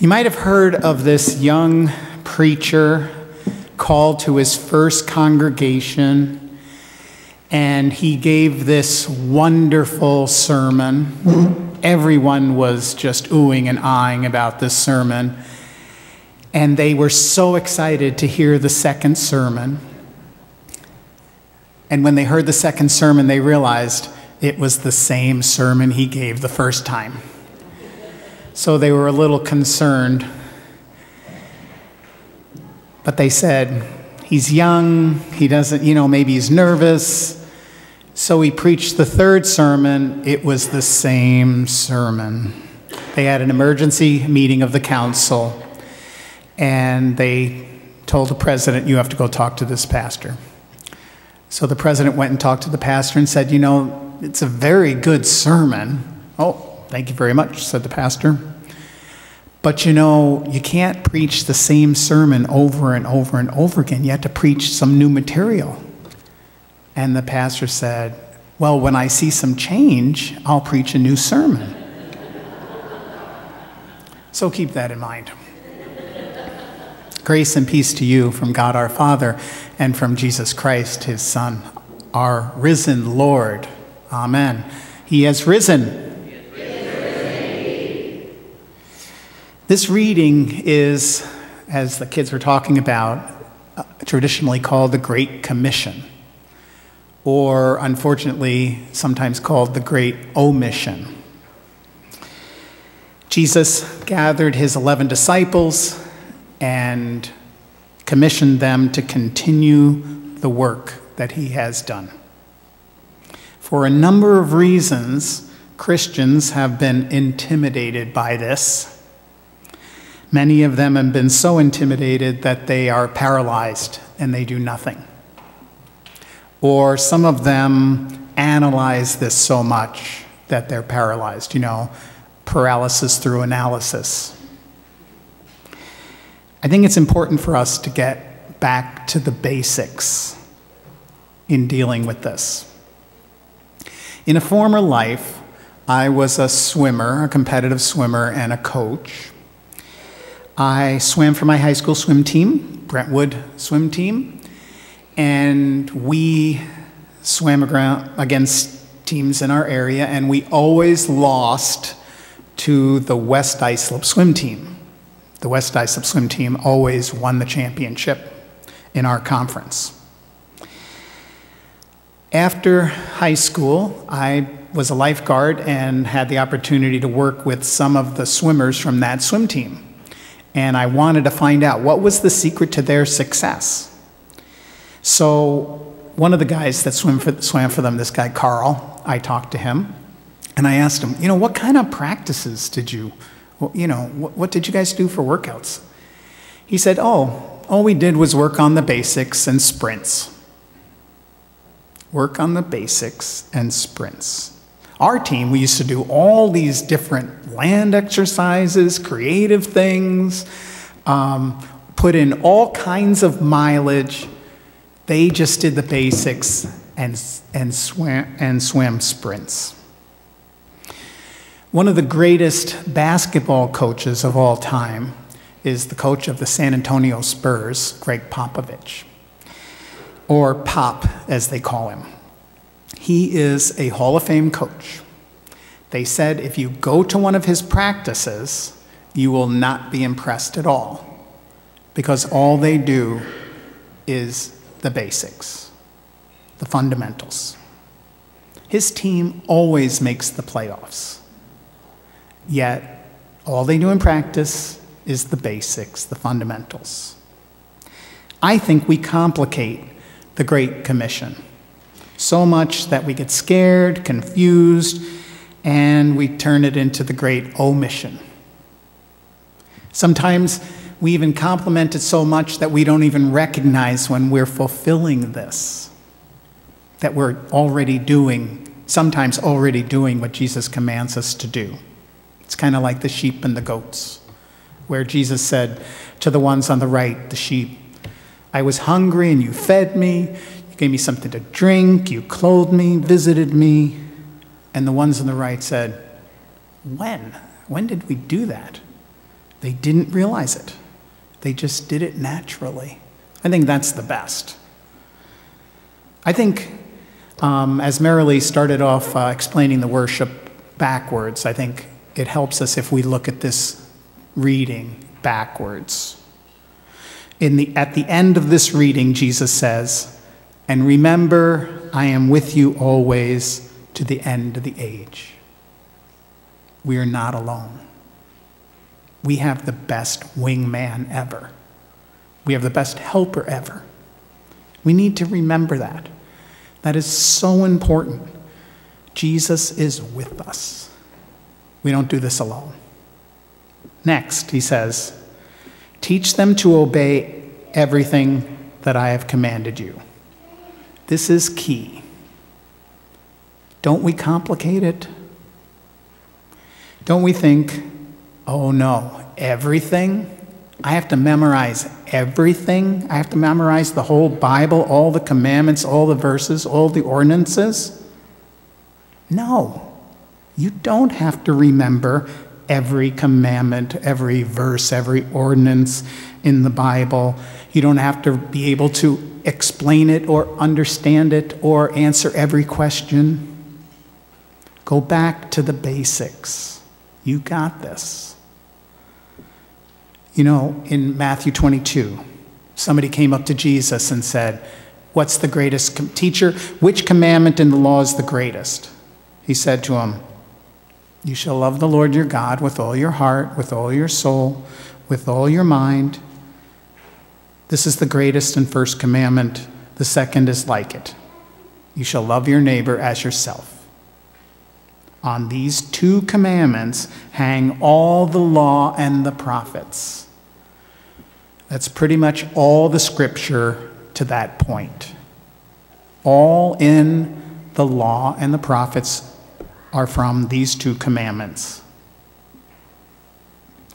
You might have heard of this young preacher called to his first congregation, and he gave this wonderful sermon. Everyone was just oohing and eyeing about this sermon, and they were so excited to hear the second sermon. And when they heard the second sermon, they realized it was the same sermon he gave the first time. So they were a little concerned. But they said, he's young, he doesn't, you know, maybe he's nervous. So he preached the third sermon. It was the same sermon. They had an emergency meeting of the council, and they told the president, You have to go talk to this pastor. So the president went and talked to the pastor and said, You know, it's a very good sermon. Oh, Thank you very much, said the pastor. But you know, you can't preach the same sermon over and over and over again. You have to preach some new material. And the pastor said, Well, when I see some change, I'll preach a new sermon. so keep that in mind. Grace and peace to you from God our Father and from Jesus Christ, his Son, our risen Lord. Amen. He has risen. This reading is, as the kids were talking about, traditionally called the Great Commission, or unfortunately, sometimes called the Great Omission. Jesus gathered his 11 disciples and commissioned them to continue the work that he has done. For a number of reasons, Christians have been intimidated by this Many of them have been so intimidated that they are paralyzed and they do nothing. Or some of them analyze this so much that they're paralyzed, you know, paralysis through analysis. I think it's important for us to get back to the basics in dealing with this. In a former life, I was a swimmer, a competitive swimmer, and a coach. I swam for my high school swim team, Brentwood swim team, and we swam against teams in our area, and we always lost to the West Islip swim team. The West Islip swim team always won the championship in our conference. After high school, I was a lifeguard and had the opportunity to work with some of the swimmers from that swim team and I wanted to find out what was the secret to their success. So one of the guys that swam for, swam for them, this guy Carl, I talked to him, and I asked him, you know, what kind of practices did you, you know, what, what did you guys do for workouts? He said, oh, all we did was work on the basics and sprints. Work on the basics and sprints. Our team, we used to do all these different land exercises, creative things, um, put in all kinds of mileage. They just did the basics and, and, swam, and swam sprints. One of the greatest basketball coaches of all time is the coach of the San Antonio Spurs, Gregg Popovich, or Pop as they call him. He is a Hall of Fame coach. They said if you go to one of his practices, you will not be impressed at all because all they do is the basics, the fundamentals. His team always makes the playoffs. Yet, all they do in practice is the basics, the fundamentals. I think we complicate the Great Commission so much that we get scared, confused, and we turn it into the great omission. Sometimes we even compliment it so much that we don't even recognize when we're fulfilling this, that we're already doing, sometimes already doing what Jesus commands us to do. It's kind of like the sheep and the goats, where Jesus said to the ones on the right, the sheep, I was hungry and you fed me, gave me something to drink, you clothed me, visited me. And the ones on the right said, When? When did we do that? They didn't realize it, they just did it naturally. I think that's the best. I think, um, as Marilee started off uh, explaining the worship backwards, I think it helps us if we look at this reading backwards. In the, at the end of this reading, Jesus says, And remember, I am with you always to the end of the age. We are not alone. We have the best wingman ever. We have the best helper ever. We need to remember that. That is so important. Jesus is with us. We don't do this alone. Next, he says, Teach them to obey everything that I have commanded you. This is key. Don't we complicate it? Don't we think, oh no, everything? I have to memorize everything. I have to memorize the whole Bible, all the commandments, all the verses, all the ordinances. No, you don't have to remember every commandment, every verse, every ordinance in the Bible. You don't have to be able to explain it or understand it or answer every question. Go back to the basics. You got this. You know, in Matthew 22, somebody came up to Jesus and said, What's the greatest teacher? Which commandment in the law is the greatest? He said to him, You shall love the Lord your God with all your heart, with all your soul, with all your mind. This is the greatest and first commandment. The second is like it. You shall love your neighbor as yourself. On these two commandments hang all the law and the prophets. That's pretty much all the scripture to that point. All in the law and the prophets are from these two commandments.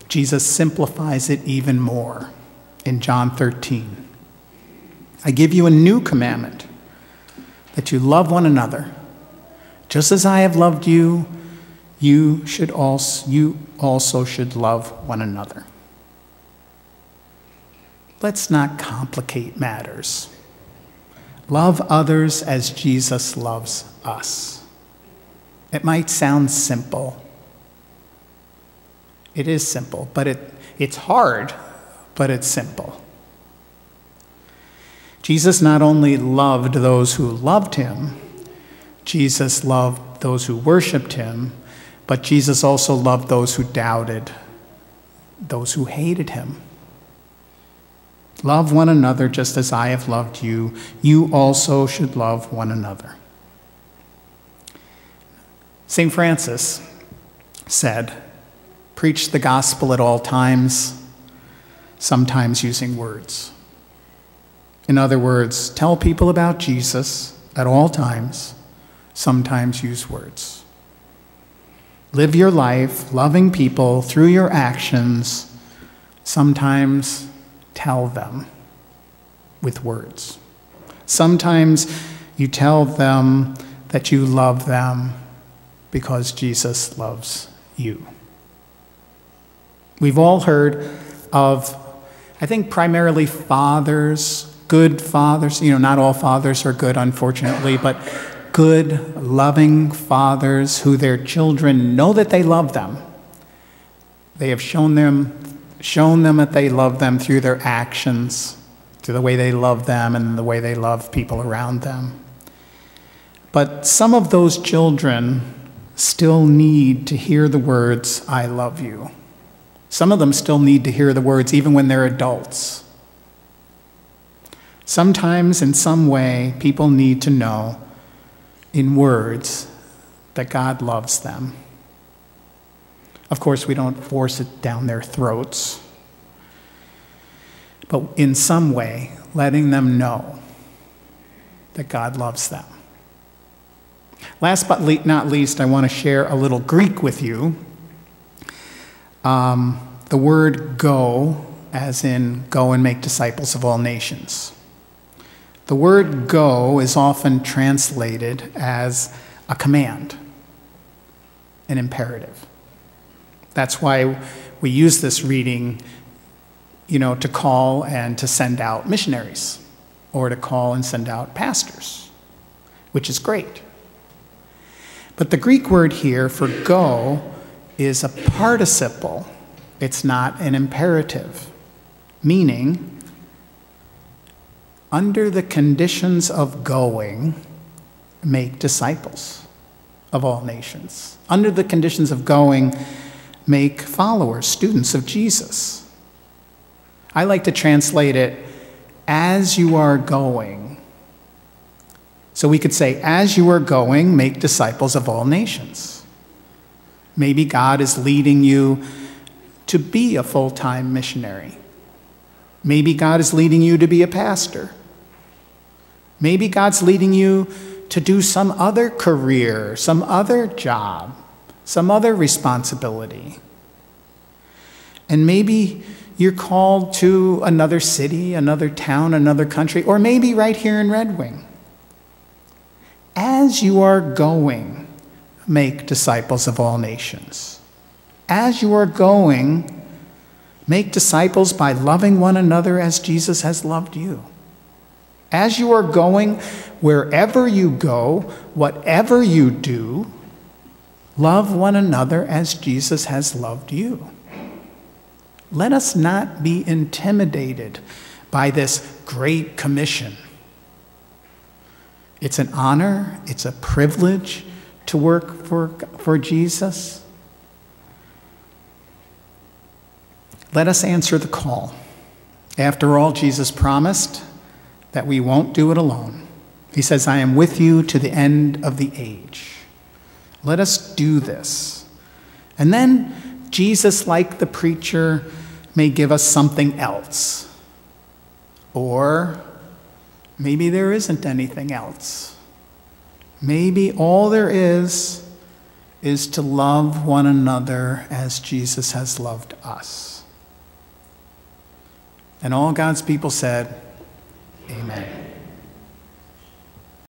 Jesus simplifies it even more in John 13. I give you a new commandment that you love one another. Just as I have loved you, you should also you also should love one another. Let's not complicate matters. Love others as Jesus loves us. It might sound simple. It is simple, but it, it's hard, but it's simple. Jesus not only loved those who loved him, Jesus loved those who worshiped him, but Jesus also loved those who doubted, those who hated him. Love one another just as I have loved you. You also should love one another. St. Francis said, Preach the gospel at all times, sometimes using words. In other words, tell people about Jesus at all times, sometimes use words. Live your life loving people through your actions, sometimes tell them with words. Sometimes you tell them that you love them because Jesus loves you. We've all heard of, I think, primarily fathers, good fathers. You know, not all fathers are good, unfortunately, but good, loving fathers who their children know that they love them. They have shown them, shown them that they love them through their actions, through the way they love them and the way they love people around them. But some of those children still need to hear the words, I love you. Some of them still need to hear the words even when they're adults. Sometimes, in some way, people need to know in words that God loves them. Of course, we don't force it down their throats, but in some way, letting them know that God loves them. Last but not least, I want to share a little Greek with you. Um, the word go, as in go and make disciples of all nations. The word go is often translated as a command, an imperative. That's why we use this reading, you know, to call and to send out missionaries or to call and send out pastors, which is great. But the Greek word here for go is a participle, it's not an imperative, meaning, under the conditions of going, make disciples of all nations. Under the conditions of going, make followers, students of Jesus. I like to translate it as you are going. So we could say, as you are going, make disciples of all nations. Maybe God is leading you to be a full time missionary. Maybe God is leading you to be a pastor. Maybe God's leading you to do some other career, some other job, some other responsibility. And maybe you're called to another city, another town, another country, or maybe right here in Red Wing. As you are going, make disciples of all nations. As you are going, make disciples by loving one another as Jesus has loved you. As you are going, wherever you go, whatever you do, love one another as Jesus has loved you. Let us not be intimidated by this great commission. It's an honor, it's a privilege to work for, for Jesus. Let us answer the call. After all, Jesus promised that we won't do it alone. He says, I am with you to the end of the age. Let us do this. And then Jesus, like the preacher, may give us something else. Or maybe there isn't anything else. Maybe all there is is to love one another as Jesus has loved us. And all God's people said, Amen.